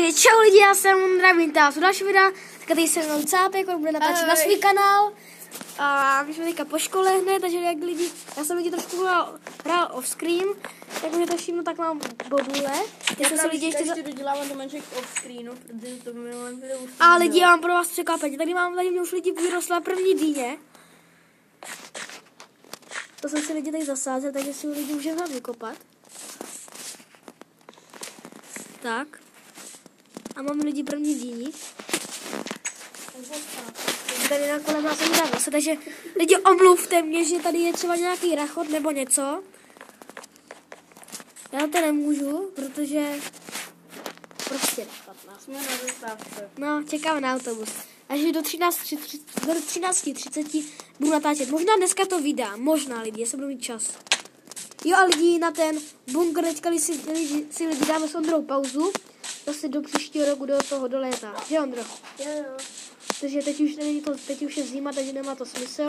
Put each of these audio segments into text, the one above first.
Takže čau lidi, já jsem Ondra Vinta, u další videa, tak tady jsem mnou Cápek, on bude natáčet na svůj kanál. A my jsme teďka po škole hned, takže jak lidi, já jsem lidi trošku hrál, hrál off screen, jak můžete všimnout, tak mám bobule. Já jsem se lidi ještě za... ještě dodělávám domeček off screenu, protože to minulém videu A lidi, já mám pro vás překvapení, tady mám, tady mě už lidi vyrostla první dýně. To jsem si lidi tady zasázel, takže si lidi můžeme vykopat. Tak. A mám lidi první dýni. Tady na kolem nás jsem dávno se, takže lidi omluvte mě, že tady je třeba nějaký rachot nebo něco. Já to nemůžu, protože prostě rachot. Jsme na zastávce. No, čekáme na autobus. Až do 13.30 do 13.30 budu natáčet. Možná dneska to vydám, možná lidi, jestli budu mít čas. Jo a lidi na ten bunkr, teďka si, si lidi dáme s Ondrou pauzu. Zase do příštího roku do toho do léta. Že Ondro? Jo, jo. Takže teď už, není to, teď už je zima, takže nemá to smysl.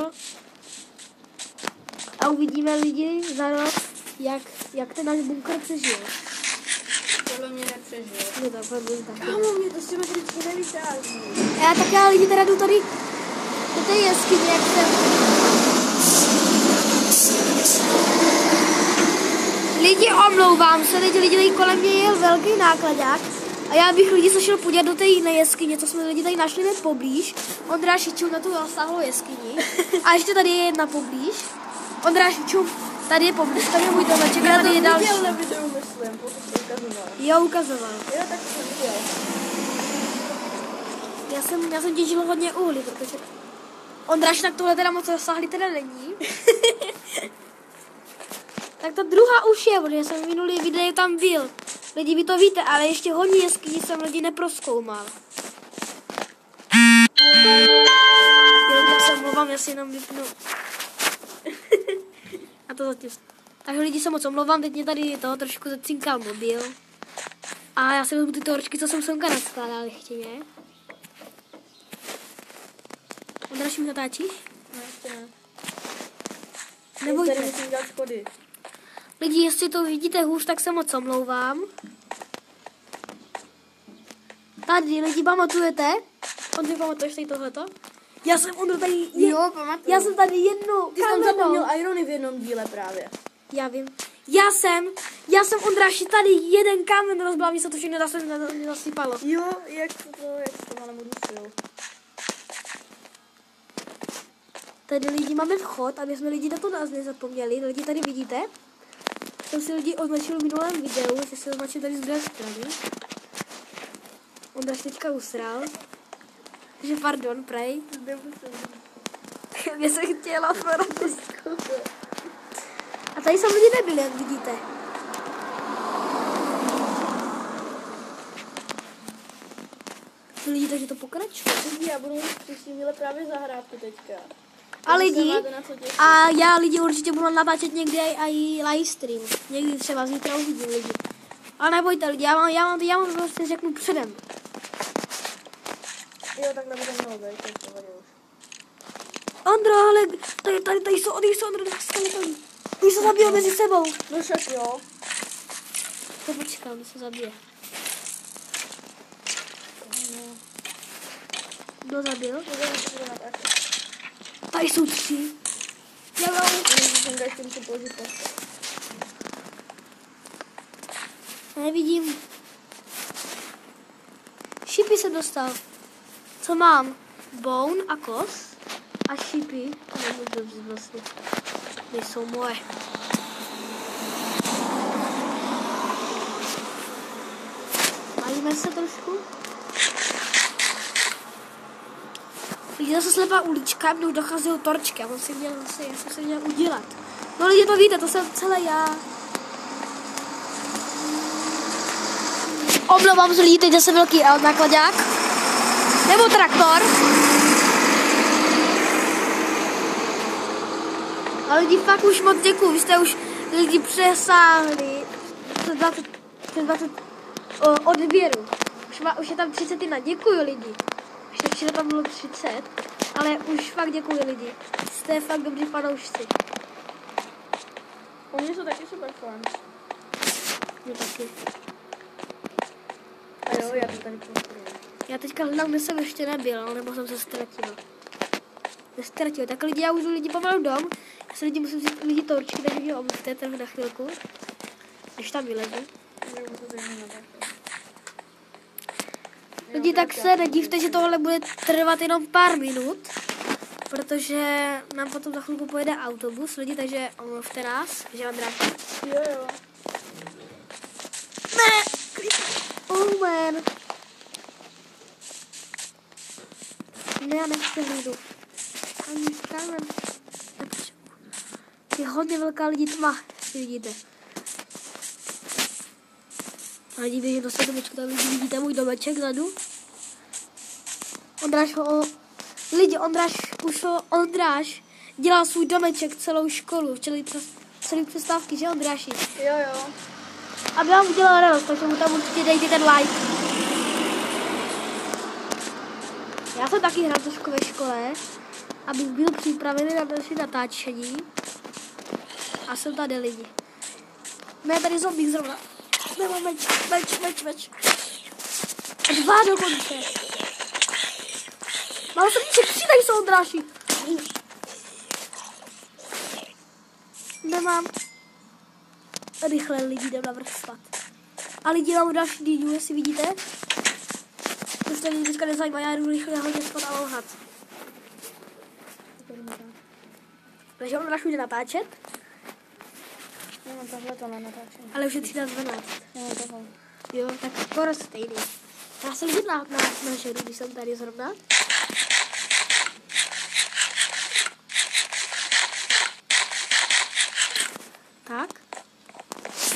A uvidíme lidi za rok, jak, jak ten náš bunkr přežije. Podle mě nepřežil. No tak, budu tak. Kámo, mě to symetricky nevytáží. A já tak já lidi teda jdu tady do té jeskyně, jak jsem... Lidi, omlouvám se, teď lidi tady kolem mě jel velký nákladák a já bych lidi se šel podívat do té jiné jeskyně, co jsme lidi tady našli hned poblíž. Ondra šičul na tu rozsáhlou jeskyni. A ještě tady je jedna poblíž. Ondra šičul, tady je poblíž, tady je můj domeček Já tady to je další. viděl na videu, myslím, pokud to ukazoval. Jo, ukazoval. Jo, tak to jsem viděl. Já jsem, já jsem těžil hodně uhlí, protože Ondraž tak tohle teda moc rozsáhlý teda není. tak ta druhá už je, protože jsem v minulý videu tam byl. Lidi, vy to víte, ale ještě hodně jeskyní jsem lidi neproskoumal. Jo, já se omlouvám, já si jenom vypnu. A to zatím. Takže lidi se moc omlouvám, teď mě tady toho trošku zacinkal mobil. A já si vezmu ty torčky, co jsem semka naskládal ještě, ne? Ondraž mi natáčíš? No, ještě ne. Nebojte. Tady musím dělat schody. Lidi, jestli to vidíte hůř, tak se moc omlouvám. Tady, lidi, pamatujete? On si pamatuješ tady tohleto? Já jsem on tady... Je, Jo, pamatuju. já jsem tady jednu Ty tam kamenou. zapomněl Irony v jednom díle právě. Já vím. Já jsem, já jsem Ondráši tady jeden kámen rozbal, mě se to všechno zase zas- zasypalo. Jo, jak to, jak to malém udusil. Tady lidi máme vchod, aby jsme lidi na to nás nezapomněli. Lidi tady vidíte. Jsem si lidi označil v minulém videu, že se označil tady z druhé strany. Ondra se teďka usral. Takže pardon, prej. Mě se chtěla poradisku. A tady jsem lidi nebyli, jak vidíte. Lidi, takže to pokračuje. Já budu mít příští právě zahrádku teďka. A lidi, a já lidi určitě budu natáčet někdy i, i live stream. Někdy třeba zítra uvidím lidi. Ale nebojte lidi, já vám, já vám, já vám prostě řeknu předem. Jo, takhle by to mělo být, tak to vadí už. Ondro, ale tady, tady, tady jsou, tady jsou Ondro, skeletony. Oni se zabijou mezi sebou. No však jo. To počkám, kdo se zabije. Kdo zabil? To to natáčet. Tady jsou tři. Já mám... Nevidím. Šipy se dostal. Co mám? Bone a kos a šipy. Nebudu dobře vlastně. Nejsou moje. Majíme se trošku. Lidi, zase slepá ulička, mnou dochází torčky. Já jsem si měl zase, já jsem si měl udělat. No lidi, to víte, to jsem celé já. Omlouvám se lidi, teď zase velký nakladák. Nebo traktor. A lidi, fakt už moc děkuju, vy jste už lidi přesáhli přes 20, přes 20 o, odběrů. Už, má, už je tam 31, děkuju lidi. Ještě včera tam bylo 30, ale už fakt děkuju lidi. Jste fakt dobří fanoušci. Oni jsou taky super fans. Jo, taky. A Jo, já to tady pokoju. Já teďka hledám, kde jsem ještě nebyl, nebo jsem se ztratil. Nestratil. Tak lidi, já už lidi pomalu dom. Já se lidi musím vzít lidi torčky, takže mě omluvte na chvilku. Když tam vylezu. Lidi, tak se nedívte, že tohle bude trvat jenom pár minut, protože nám potom za chvilku pojede autobus, lidi, takže omluvte nás, že vám dráží. Jo, jo. Ne! Oh man. Ne, já nechci hlídu. Ani kámen. Je hodně velká lidi tma, vidíte. A lidi běží do své domečku, tam vidíte můj domeček zadu. Ondráš ho, lidi, Ondráš už ho, Ondráš dělá svůj domeček celou školu, celý, přes, celý přestávky, že Ondráši? Jo, jo. Aby vám udělal radost, takže mu tam určitě dejte ten like. Já jsem taky hrál trošku ve škole, abych byl připravený na další natáčení. A jsem tady lidi. Ne, tady zombík zrovna. Nemám meč, meč, meč, meč. Dva dokonce. Mám srdíček, tři tady jsou dráši. Nemám. Rychle lidi jdem na vrch spát. A lidi mám další dílu, jestli vidíte. To se mě teďka nezajímá, já jdu rychle hodně spát a lhat. Takže on další jde natáčet, mám takhle to na natáčení. ale už je 13.12. Já mám tohle. Jo, tak skoro stejný. Já jsem vidět na, na, ženu, když jsem tady zrovna. Tak.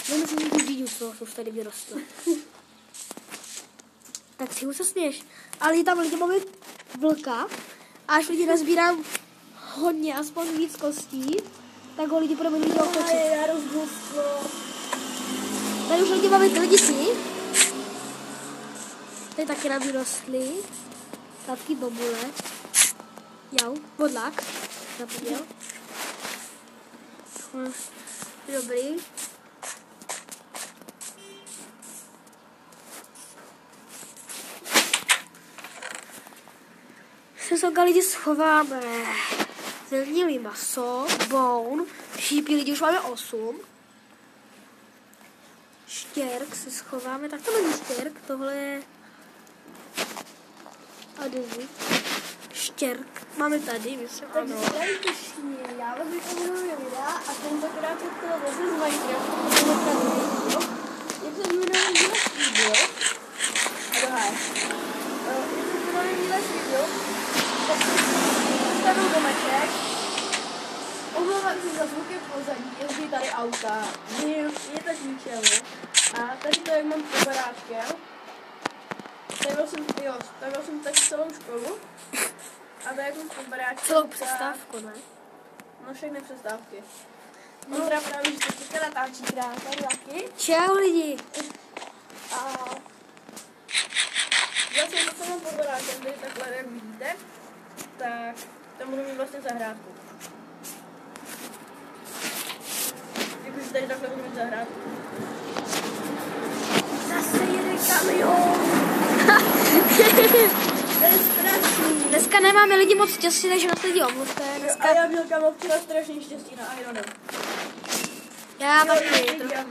Jdeme si tu dídu, co už tady vyrostl. tak si se směš. Ale je tam lidi máme vlka a až lidi nazbírám hodně, aspoň víc kostí, tak ho lidi budeme lidi otočit. já rozbustlo. Tady už lidi máme trdici. Tady taky nám vyrostly. Tatky bobule. Jau, bodlák. Zapomněl. Hm, Dobrý. Se lidi schováme. Zelenilý maso, bone, šípí lidi už máme 8. Štěrk se schováme, tak to není štěrk, tohle je adezit. Štěrk máme tady, myslím, ano. Já vám vypomenuji videa a tentokrát to chtěla zase z Minecraftu, protože to tady video. Jak se jmenuje Díles video. A dohaj. Jak se jmenuje Díles video, tak jsem stavil domeček. Omlouvám se za zvuky v pozadí, jezdí tady auta, je, je to k ničemu. A tady to, jak mám po baráčkem. Stavil jsem, jo, stavil jsem tady celou školu. A to jak mám po baráčkem. Celou tak- přestávku, ne? No všechny přestávky. Ondra právě, že teďka natáčí krátké taky. Čau lidi. A vlastně to, co mám pod barákem, tady takhle, jak vidíte, tak tam budu mít vlastně zahrádku. Jakože tady takhle budu mít zahrádku. Zase jede kamion. To je strašný. Dneska nemáme lidi moc štěstí, takže na to lidi omluvte. Dneska A já měl kamo včera strašný štěstí na Ironem. já Jo, taky. jo,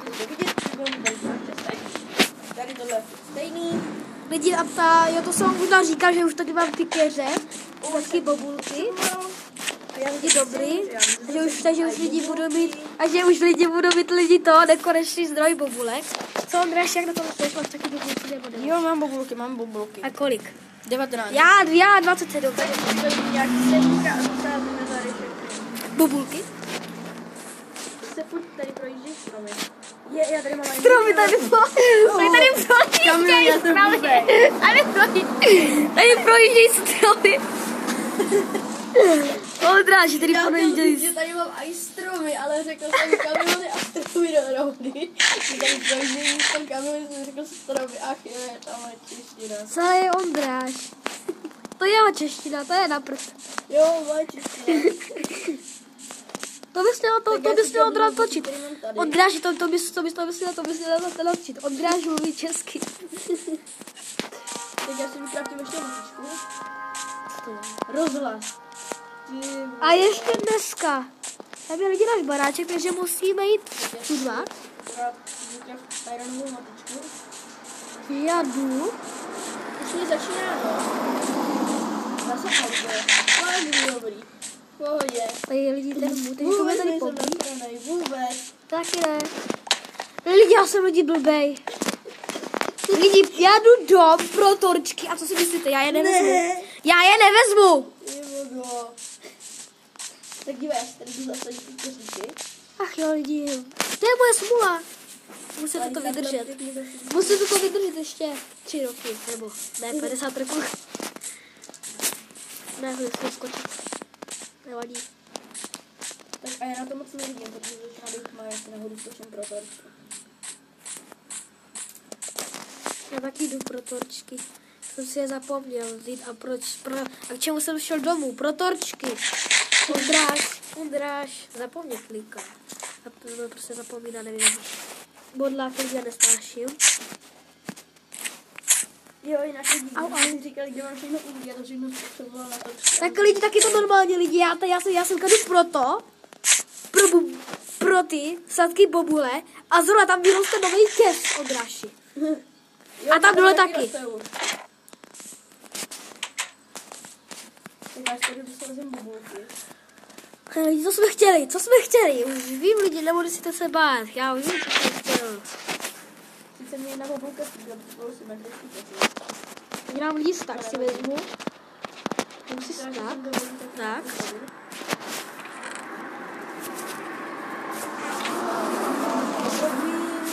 tady tohle stejný. Lidi a ta, jo to jsem možná říkal, že už tady mám ty keře, taky bobulky. Lidi dobrý, že už, takže už lidi budou mít, a že už lidi budou mít lidi to, nekonečný zdroj bobulek. Co Ondráš, jak na tom stojíš, máš taky bobulky nebo ne? Jo, mám bobulky, mám bobulky. A kolik? 19. Já, já 27. tady stojí nějak semka a zasázíme tady všechny. Bobulky? Se furt tady projíždí stromy. Je, já tady mám Stromy tady pro... Tady tady projíždějí stromy. Tady projíždějí, tady stromy. Ondráš, tady Já projíždějí že tady mám i stromy, ale řekl jsem kamiony a stromy dohromady. Že tady kamiony, jsem řekl stromy. Ach je tam je čeština. Co je Ondráš? To je čeština, to je na prd. Jo, moje čeština. To bys měl, to, to já bys měl budu točit. Ondráži, to, to bys, to bys, to bys to bys měl to natočit. Ondráž mluví česky. Tak já si vykraftím ještě matičku. Rozhlas. A ještě dneska. Tam je lidi náš baráček, takže musíme jít tu dva. Já jdu. Už mi začíná, no. Zase auto. Ale dobrý. Pohodě. Tady je lidi ten to bude tady nasranej, vůbec. Taky ne. Lidi, já jsem lidi blbej. Lidi, já jdu dom pro torčky. A co si myslíte, já je nevezmu. Ne. Já je nevezmu. Tak dívej, já si tady jdu zasadit ty koříky. Ach jo, lidi, to je moje smula. Musím to vydržet. Musím to vydržet ještě tři roky, nebo ne, 50 roků. Ne, musím skočit. Nevadí. Tak a já na to moc nevidím, protože začíná být tma, já si nahoru skočím pro torčku. Já taky jdu pro torčky. Jsem si je zapomněl vzít a proč, pro, a k čemu jsem šel domů? Pro torčky. Ondráš, Ondráš, zapomněl klika. A to to prostě zapomíná, nevím. Bodláky já nesnáším. Jo, jinak lidi, Au, když au. říkali, kde mám všechno uhlí, já to všechno na to. Tak lidi, taky to normálně lidi, já, to, já jsem, já jsem kadu proto, pro, bu, pro ty sladký bobule a zrovna tam vyroste nový kes Ondráši. Jo, A tam dole taky. Tak já co jsme chtěli, co jsme chtěli, už vím lidi, nemusíte se bát, já vím, co jsem chtěl. Sice mě jedna bobulka si na trošku počít. Dělám lístak, si vezmu. Musí tak. Tak.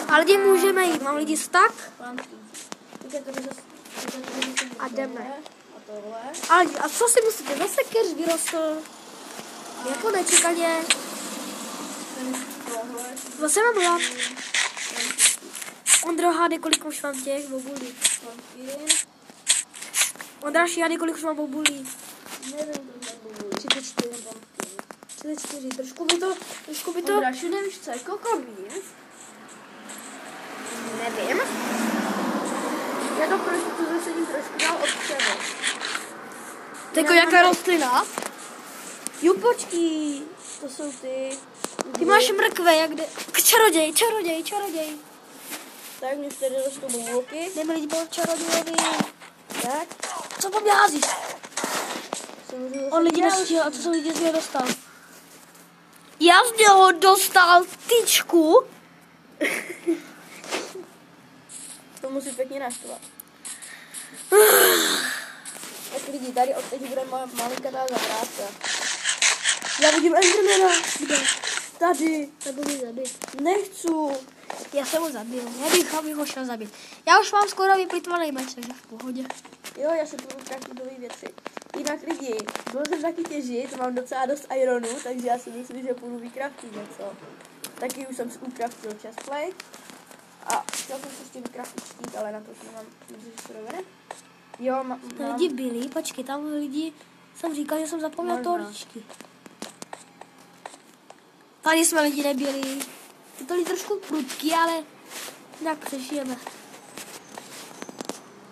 A lidi můžeme jít, mám lidi stak. A jdeme. A tohle. A, co si myslíte, zase keř vyrostl? Jako nečekaně. Zase mám hlad. Ondro, hádej, kolik už mám těch bobulí. Ondráši, hádej, kolik už mám bobulí. Nevím, kolik mám bobulí. 34. Pumpkin. 34, trošku by to, trošku by to... Ondráši, nevíš, co je kokovín? Nevím. Já to prostě tu zasadím trošku dál od. To jako jaká rostlina? Jo, počkej. To jsou ty. Ty máš mrkve, jak jde... K čaroděj, čaroděj, čaroděj. Tak mě tady rostou bobulky. Jdeme lidi po čarodějovi. Tak. Co po mě házíš? Zase On lidi nestihl, a co jsem lidi z něho dostal? Já z něho dostal tyčku. To musí pěkně naštvat. tak lidi, tady od teď bude má, malinká ta zahrádka. Já vidím Endermana. Kde? Tady. Nebo mi zabít. Nechci. Já jsem ho zabil, já bych, abych ho šel zabít. Já už mám skoro vyplitvaný meč, takže v pohodě. Jo, já se půjdu kraftingové věci. Jinak lidi, byl jsem taky těžit, mám docela dost ironu, takže já si myslím, že půjdu vykraftit něco. Taky už jsem si ukraftil chestplate. Chtěl jsem si ještě vykraftit štít, ale na to už nemám že suroviny. Jo, má, mám, lidi byli, počkej, tam lidi, jsem říkal, že jsem zapomněl Možná. tortičky. Tady jsme lidi nebyli. Ty to trošku prudký, ale jak přežijeme.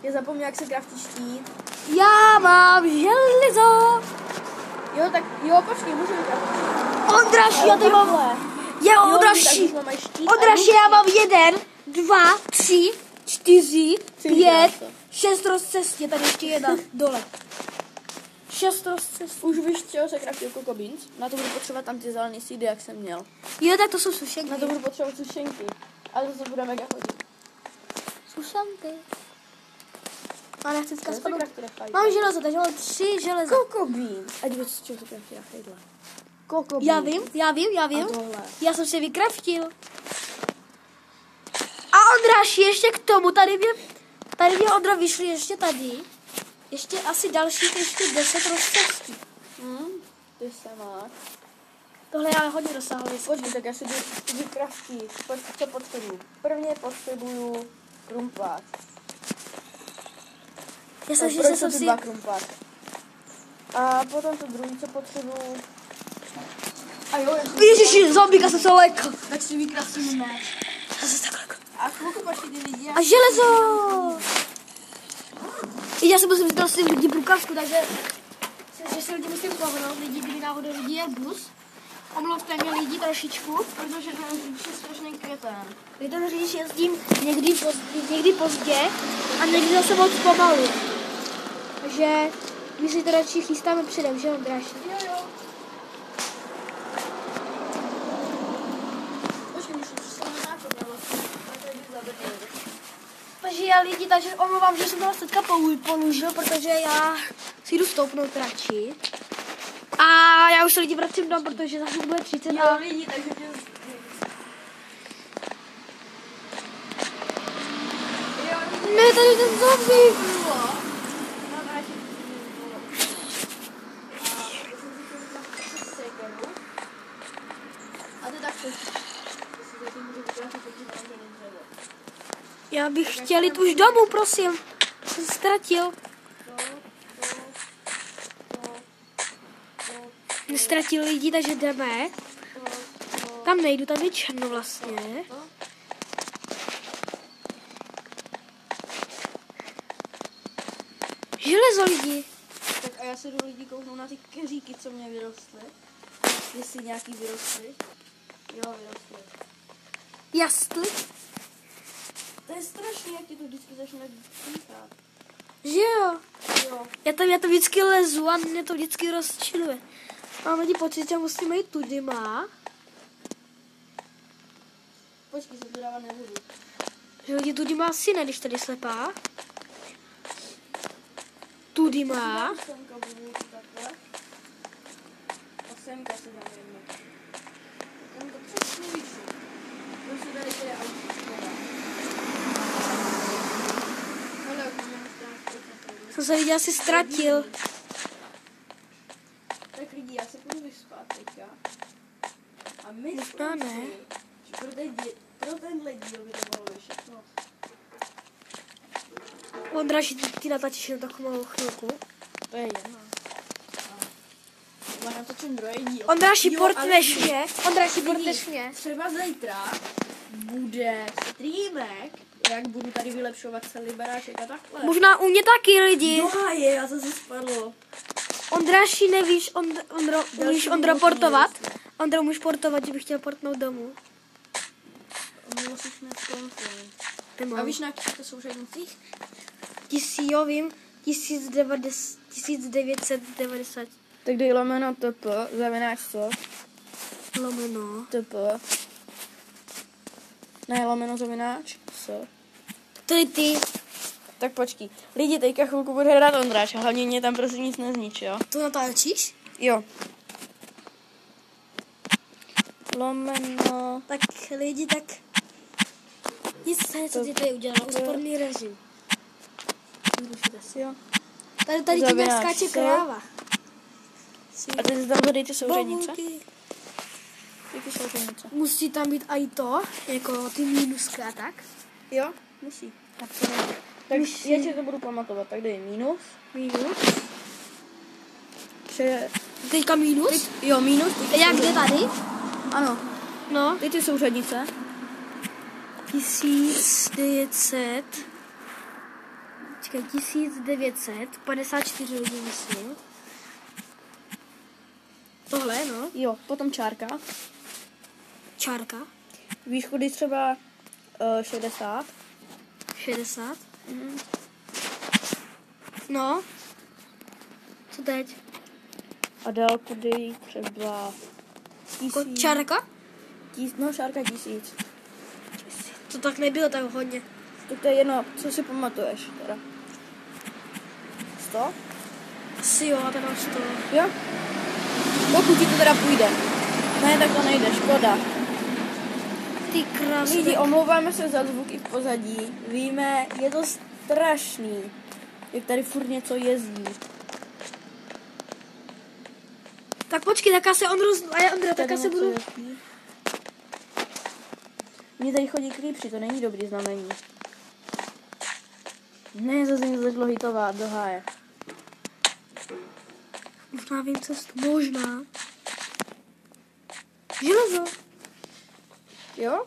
já zapomněl, jak se kraftí štít. Já mám železo. Jo, tak jo, počkej, můžu vykraftit. Ondraši, já tady mám... Je Jo, Ondraši. Ondraši, já mám jeden, dva, tři, čtyři, pět, šest rozcestě, tady ještě jedna dole. Šest rozcestí. Už víš, čeho se kraftil Coco Beans? Na to budu potřebovat tam ty zelený seedy, jak jsem měl. Jo, tak to jsou sušenky. Na to budu potřebovat sušenky. Ale to se bude mega hodit. Sušenky. A nechci teďka spadnout. kraftí. Mám železo, takže mám tři železa. Coco Beans. A dívej, z čeho se kraftí. Coco Beans. Já vím, já vím, já vím. A. Já jsem si vykraftil. A Ondráš, ještě k tomu, tady mě, tady mě Ondra vyšli ještě tady. Ještě asi dalších ještě 10 rozcestí. Hm, ty se máš. Tohle já hodně dosahuji. Počkej, tak já si jdu vykraftit. Pojď, co potřebuju? Prvně potřebuju krumpát. Já jsem, že jsem si... dva krumpáty? A potom to druhý, co potřebuju, A jo, já Ježiši, zombíka jsem se lekl. tak si vykrasím meč. Já jsem se tak lekl. A železo! Já si musím vzít si lidi průkazku, takže že si lidi musím pohnout, lidi, kdyby náhodou lidi je bus. Omluvte mě lidi trošičku. Protože ten řidič je strašný květen. Kdy ten řidič jezdím někdy pozdě, někdy pozdě a někdy zase moc pomalu. Takže my si to radši chystáme předem, že Ondráši? Jo, jo. Počkej, když jsem na nákon, ale tak bych zabrnil. Takže já lidi, takže omlouvám, že jsem toho teďka polu- polužil, protože já si jdu stoupnout radši. A já už se lidi vracím dom, protože za chvíli bude 30 Jo, lidi, takže tě... Ne, tady ten zombie. bylo. No, vrátím se bylo. A já jsem si chtěl vzít přes sekeru. A ty tak to... To si zatím můžu ukázat, protože tam to nedřevo. Já bych chtěl jít už domů, prosím. Jsem se ztratil. Nestratil lidi, takže jdeme. Tam nejdu, tam je černo vlastně. Železo lidi. Tak a já se jdu lidi kouknu na ty keříky, co mě vyrostly. Jestli nějaký vyrostly. Jo, vyrostly. Jasný. To je strašný, jak ti to vždycky začne píchat. Že jo. Jo. Já tam, já tam vždycky lezu a mě to vždycky rozčiluje. Mám lidi pocit, že musíme jít tudy má. Počkej, se to dávat nebudu. Že lidi tudy má asi ne, když tady slepá. Tudy má. Semka si dám jedno. Tam to přesně vyšlo. To se tady bude auto. Ale už mám Jsem se lidi asi ztratil. Tak lidi, já se půjdu vyspat teďka. A my Možná ne. si, že pro, ten dě, pro tenhle díl by to být všechno. Ondráši, ty, ty natáčíš jen takovou malou chvilku. To je jedno. Já natočím druhý díl. Ale portneš mě. Ondráši, lidi, portneš mě. Třeba zítra bude streamek, jak budu tady vylepšovat celý baráček a takhle. Možná u mě taky lidi. No je, já zase spadlo. Ondráši, nevíš, Ond, Ondro, umíš Ondro portovat? jít. Ondro, umíš portovat, že bych chtěl portnout domů. Musíš mít. Ty A víš na jakých to souřadnicích? Tisí, jo, vím. 1090, 1990 Tak dej lomeno tp, zavináč co? lomeno. tp. Ne, lomeno zavináč co? Tady ty, Tak počkej. Lidi, teďka chvilku bude hrát Ondráš a hlavně mě tam prosím nic neznič, jo? to natáčíš? Jo. Lomeno. Tak lidi, tak nic se co ti tady udělal, úsporný režim. Zrušíte si. Jo. Tady, tady ti skáče kráva. A teď tam dodejte souřadnice. Souřadnice? Musí tam být i to, jako ty mínuska a tak. Jo, musí. Tak to je Tak Musí. já ti to budu pamatovat. Tak dej minus. minus. Pře... Teďka minus. Jo, minus. Jak jde tady? Ano. No. Teď ty souřadnice. 1900. Čekaj, 1954 lidí myslím. Tohle, no. Jo, potom čárka. Čárka. Dej třeba uh, 60. 60. Mhm. No. Co teď? A délku dej třeba Jako tisíc. čárka? Tis, no, šárka tisíc. To tak nebylo tak hodně. Tak to je jedno, co si pamatuješ teda. 100? Asi jo, a teda 100. Jo. Pokud ti to teda půjde. Ne, tak to nejde, škoda. Ty krásný. Lidi, omlouváme se za zvuky v pozadí. Víme, je to strašný. Jak tady furt něco jezdí. Tak počkej, tak já se Ondru, a já Ondra, tak já se budu... Mně tady chodí klípři, to není dobrý znamení. Ne, zase mě začalo hitovat do háje. Možná vím, co s- možná. Železo. Jo?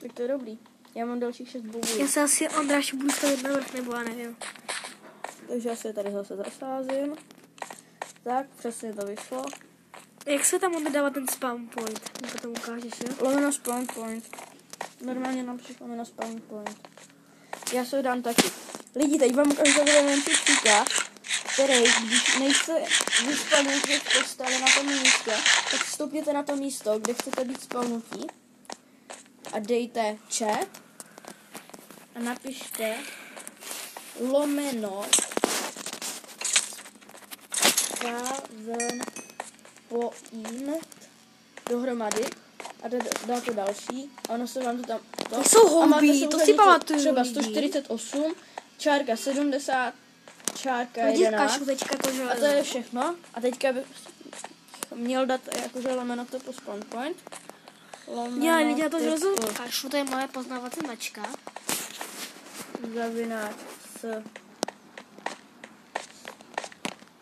Tak to je dobrý. Já mám dalších šest bobů. Já se asi Ondráši budu stavit na vrch, nebo já nevím. Takže já se tady zase zasázím. Tak, přesně to vyšlo. Jak se tam bude dávat ten spam point? Mi potom ukážeš, jo? Lomeno spawn point. Normálně například lomeno spawn point. Já se ho dám taky. Lidi, teď vám ukážu takový příklad, který, když nejste vyspanutí v posteli na tom místě, tak vstoupněte na to místo, kde chcete být spawnutí a dejte chat a napište lomeno spawn point dohromady a dá, to další a ono se vám to tam... To jsou máte houby, si to si pamatuju, Třeba lidi. 148, čárka 70, 11 kašu teďka to a železo. to je všechno. A teďka bych měl dát jakože lomeno to po spawn point. Lomeno Já na to železo kašu, to je moje poznávací značka. Zavináč s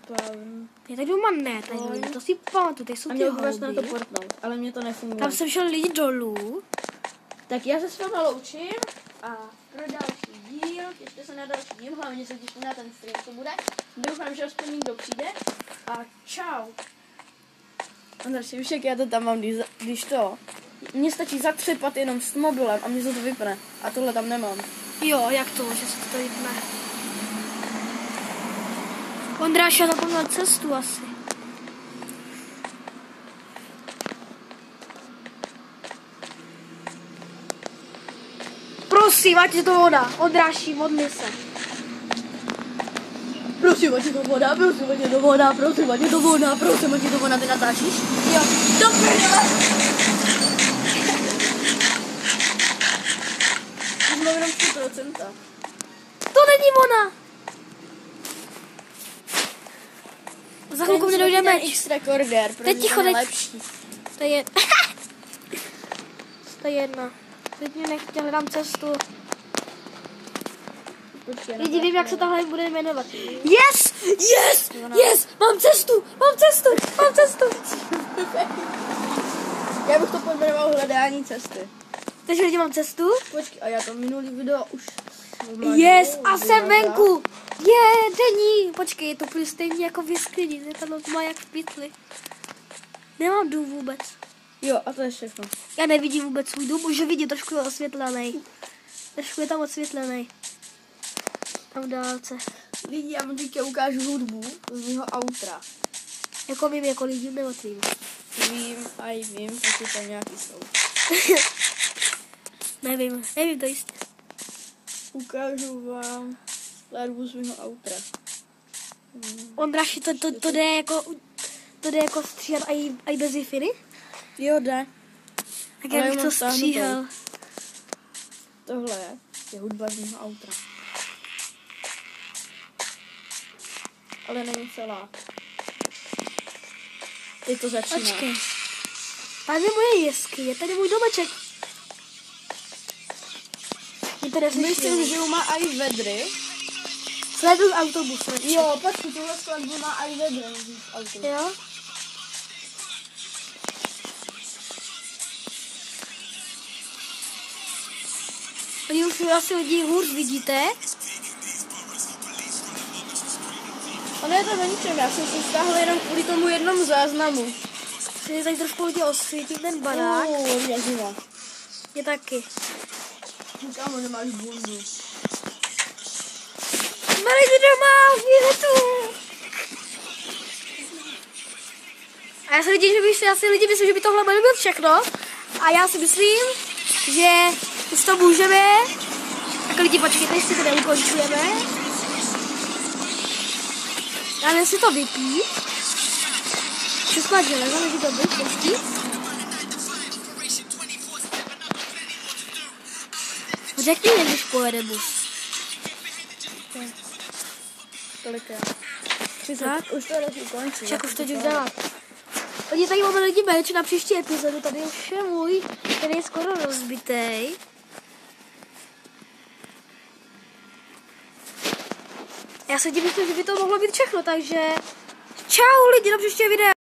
spawn. Je tady doma ne, tady lidi, to si pamatuju, tady jsou A ty vás na to houby. portnout, ale mě to nefunguje. Tam jsem šel lidi dolů. Tak já se s váma loučím a pro další díl, těšte se na další díl, hlavně se těšte na ten stream, co bude. Doufám, že aspoň někdo přijde a čau. Ondra, si víš, jak já to tam mám, když, když to, mně stačí zatřepat jenom s mobilem a mě se to vypne. A tohle tam nemám. Jo, jak to, že se to dne. Ondráš, já zapomněl cestu asi. Prosím, ať je to voda. Ondráši, modli se. Prosím, ať je to voda, prosím, ať je to voda, prosím, ať je to voda, prosím, ať je to voda, ty natáčíš? Jo. Do prdele! Už mám jenom 3%. To není ona. Za chvilku mě dojde meč. Teď ticho, teď. To je... to je jedna. Teď mě nechtěl, hledám cestu. Lidi, vím, jak se tahle bude jmenovat. Yes! Yes! Yes! Mám cestu! Mám cestu! Mám cestu! Já bych to pojmenoval hledání cesty. Takže lidi, mám cestu. Počkej, a já to minulý video už... Yes! A jsem venku! Je, denní! Počkej, je to úplně stejný jako v jeskyni. Je tam má jak v pytli. Nemám dům vůbec. Jo, a to je všechno. Já nevidím vůbec svůj dům, už ho vidím, trošku je osvětlený. Trošku je tam osvětlený. Tam v dálce. Lidi, já vám teďka ukážu hudbu z mého outra. Jako vím, jako lidi nebo tvým. Vím, a i vím, protože tam nějaký jsou. Nevím, nevím to jistě. Ukážu vám skladbu z mého outra. Ondráši, to, to, to jde jako, to jde jako stříhat i, i bez wi Jo, jde. Tak Ale já bych to stříhal. Tohle je, je hudba z mého outra. Ale není celá. Teď to začíná. Počkej. Tady je moje tady je můj domeček. Je tady Myslím, že má i vedry. Sleduj autobus. Jo, počkej, tuhle skladbu má i vedry. Jo? Už asi lidi hůř vidíte. Ale je to na ničem, já jsem si stáhl jenom kvůli tomu jednomu záznamu. Si tady trošku lidi osvítím ten barák. Uuu, je zima. Je taky. Kámo, nemáš bundu. Jsme lidi doma, je tu. A já si lidi, že by, já si lidi myslím, že by tohle být všechno. A já si myslím, že už to můžeme. Tak lidi, počkejte, jestli to neukončujeme. Dáme si to vypít. Přespat železo, lidi, to být pustí. Řekni mi, když pojede bus. Kolikrát? Tak. Už to roky končí. Však už to jdu dělat. Oni tady máme lidi meč na příští epizodu, tady už je můj, který je skoro rozbitý. Já se divím, že by to mohlo být všechno, takže čau lidi na příště video.